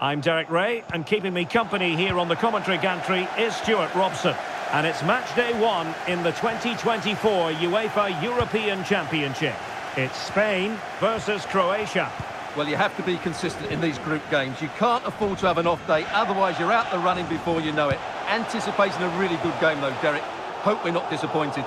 I'm Derek Ray, and keeping me company here on the commentary gantry is Stuart Robson. And it's match day one in the 2024 UEFA European Championship. It's Spain versus Croatia. Well, you have to be consistent in these group games. You can't afford to have an off day, otherwise you're out the running before you know it. Anticipating a really good game, though, Derek. Hope we're not disappointed.